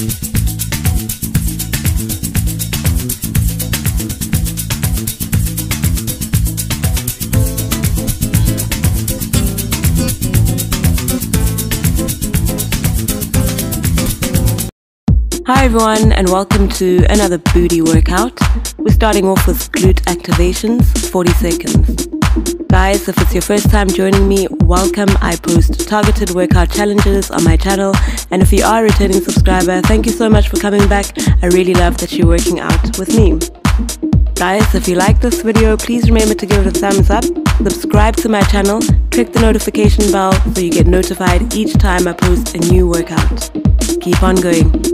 Hi everyone and welcome to another booty workout. We're starting off with glute activations, 40 seconds. Guys, if it's your first time joining me, welcome. I post targeted workout challenges on my channel and if you are a returning subscriber, thank you so much for coming back. I really love that you're working out with me. Guys, if you like this video, please remember to give it a thumbs up, subscribe to my channel, click the notification bell so you get notified each time I post a new workout. Keep on going.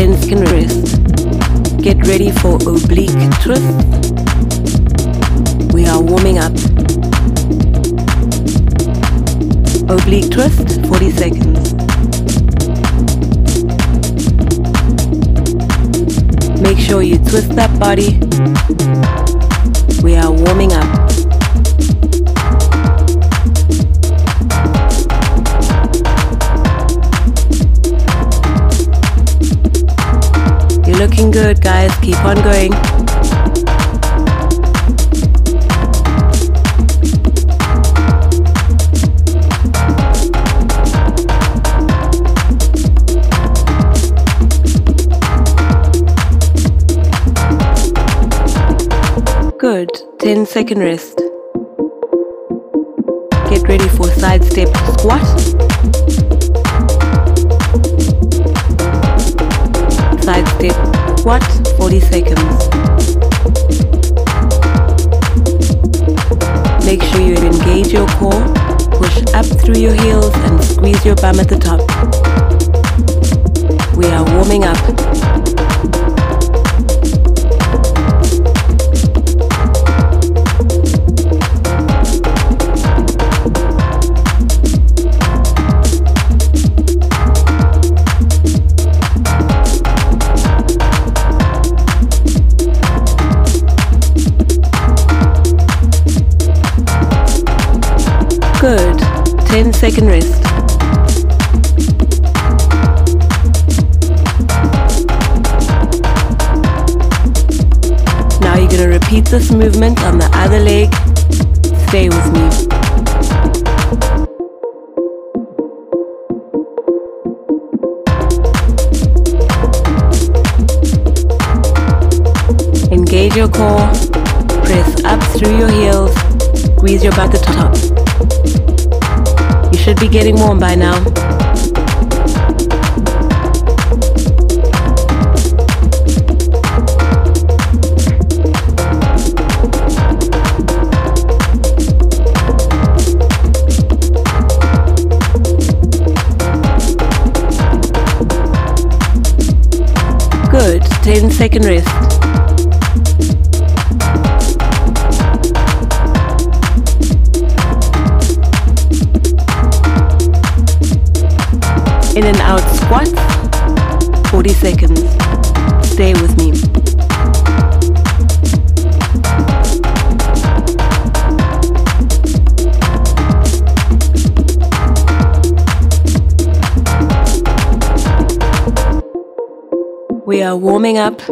Ten second rest. Get ready for oblique twist. We are warming up. Oblique twist, 40 seconds. Make sure you twist that body. We are warming up. Looking good, guys. Keep on going. Good. 10 second rest. Get ready for side step squat. Squat, 40 seconds. Make sure you engage your core, push up through your heels and squeeze your bum at the top. We are warming up. Second rest. Now you're going to repeat this movement on the other leg. Stay with me. Engage your core. Press up through your heels. Squeeze your butt at the top. Should be getting warm by now. Good. 10 second rest. In and out squat, 40 seconds. Stay with me. We are warming up.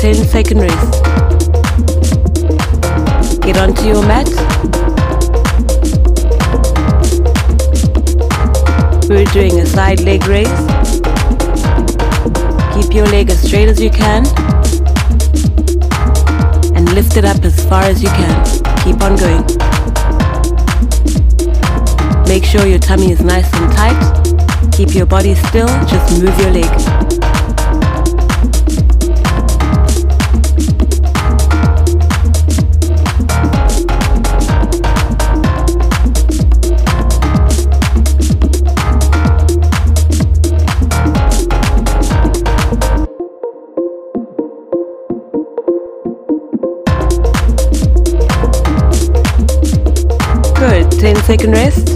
10 second rest. Get onto your mat. We're doing a side leg raise. Keep your leg as straight as you can. And lift it up as far as you can. Keep on going. Make sure your tummy is nice and tight. Keep your body still, just move your leg. Rest.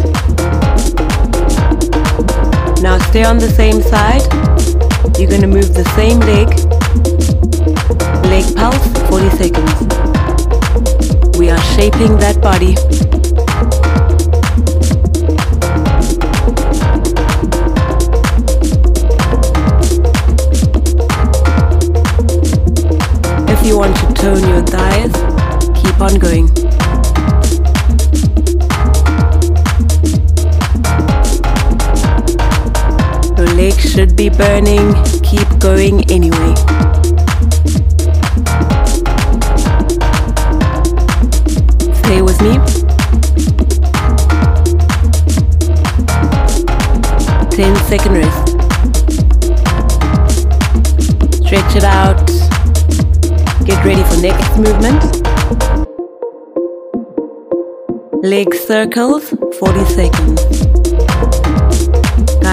Now stay on the same side. You're going to move the same leg. Leg pulse, 40 seconds. We are shaping that body. If you want to tone your thighs, keep on going. Should be burning, keep going anyway. Stay with me. Ten second rest. Stretch it out. Get ready for next movement. Leg circles, 40 seconds.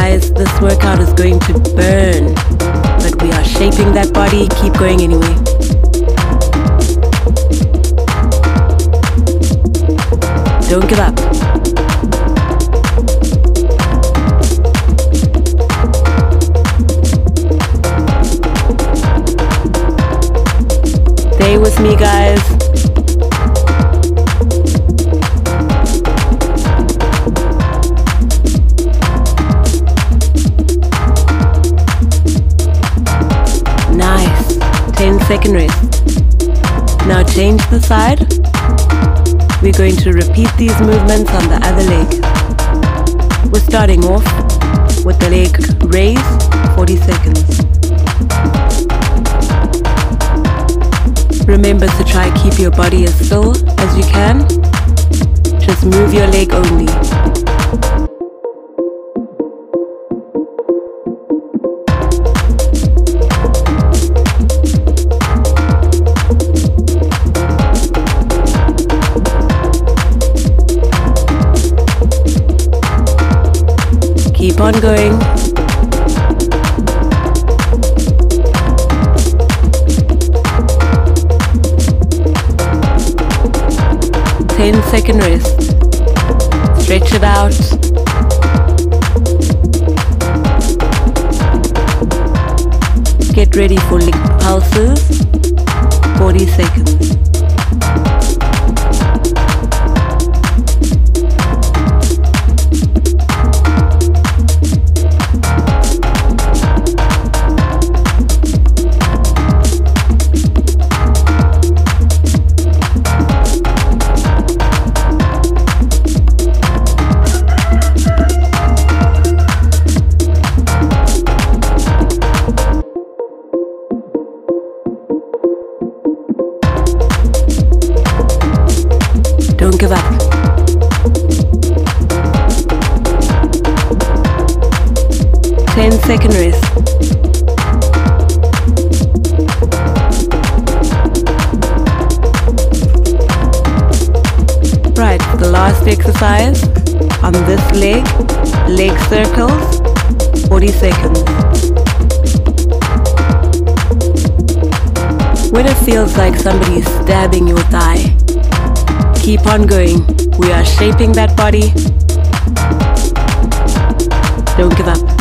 Guys, this workout is going to burn, but we are shaping that body. Keep going anyway. Don't give up. Stay with me, guys. Second rest. Now change the side. We're going to repeat these movements on the other leg. We're starting off with the leg raise, 40 seconds. Remember to try keep your body as still as you can. Just move your leg only. Keep on going. Ten second rest. Stretch it out. Get ready for leg pulses. 40 seconds. Circles, 40 seconds. When it feels like somebody is stabbing your thigh, keep on going. We are shaping that body. Don't give up.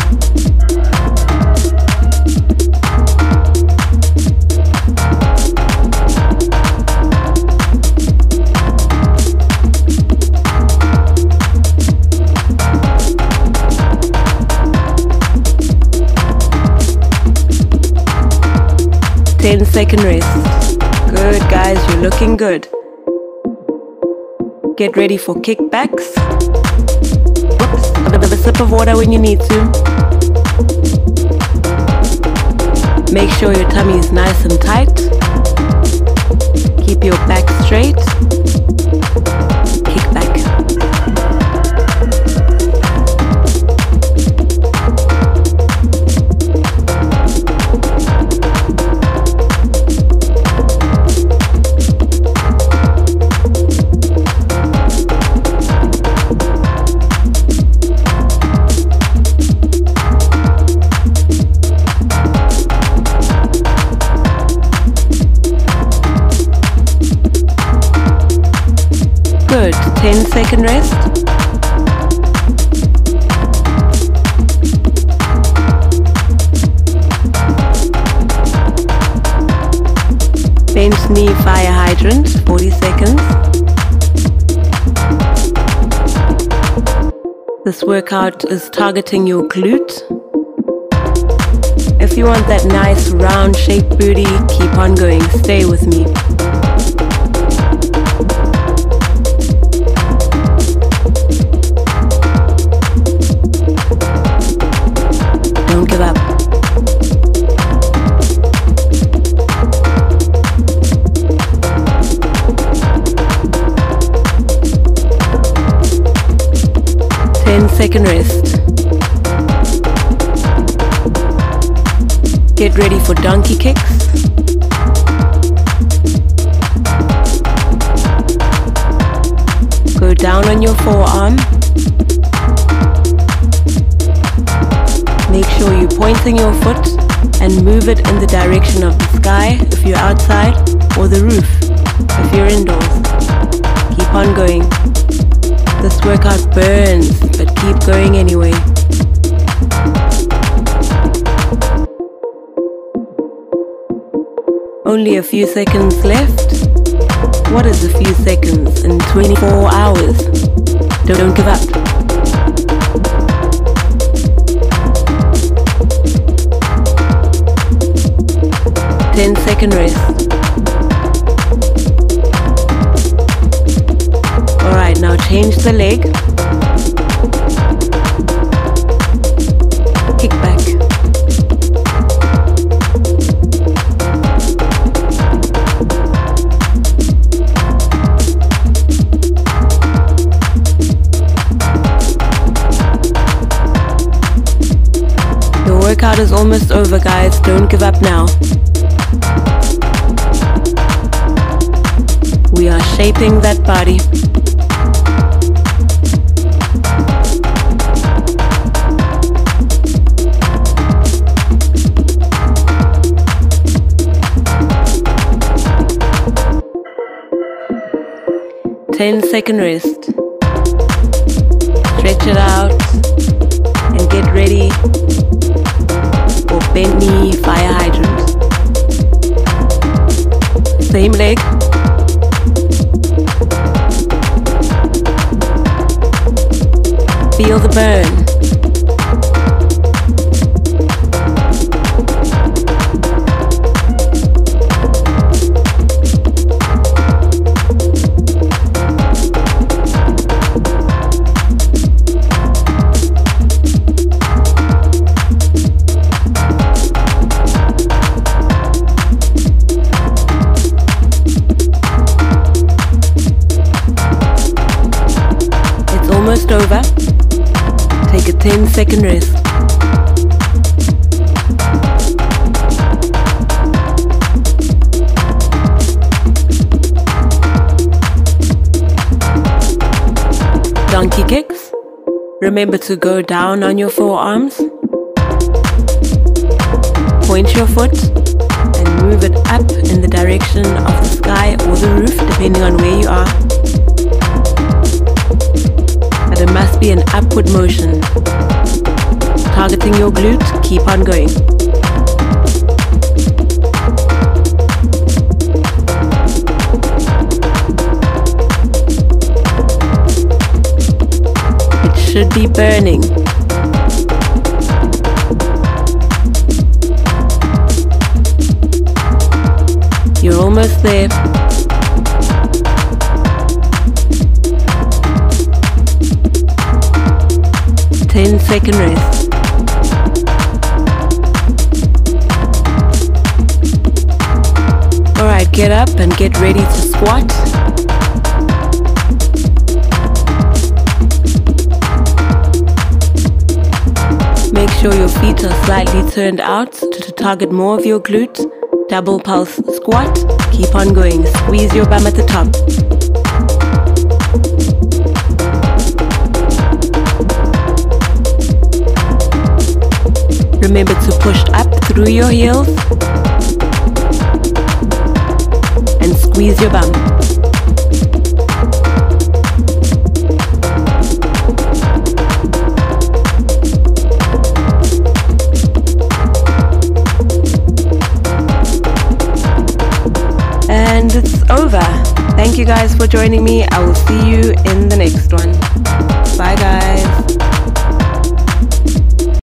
Ten second rest. Good guys, you're looking good. Get ready for kickbacks. Whoops, a sip of water when you need to. Make sure your tummy is nice and tight. Keep your back straight. Knee fire hydrant, 40 seconds. This workout is targeting your glute. If you want that nice round shaped booty, keep on going. Stay with me. Second rest. Get ready for donkey kicks. Go down on your forearm. Make sure you're pointing your foot and move it in the direction of the sky if you're outside or the roof if you're indoors. Keep on going. This workout burns, keep going anyway. Only a few seconds left. What is a few seconds in 24 hours? Don't give up. Ten second rest. Alright, now change the leg. Workout is almost over, guys. Don't give up now. We are shaping that body. Ten second rest. Stretch it out and get ready knee fire hydrant. Same leg. Feel the burn. Second rest. Donkey kicks. Remember to go down on your forearms. Point your foot and move it up in the direction of the sky or the roof, depending on where you are but it must be an upward motion. Targeting your glute, keep on going. It should be burning. You're almost there. Ten second rest. Get up and get ready to squat. Make sure your feet are slightly turned out to, target more of your glutes. Double pulse squat. Keep on going. Squeeze your bum at the top. Remember to push up through your heels squeeze your bum. And it's over. Thank you guys for joining me. I will see you in the next one. Bye, guys.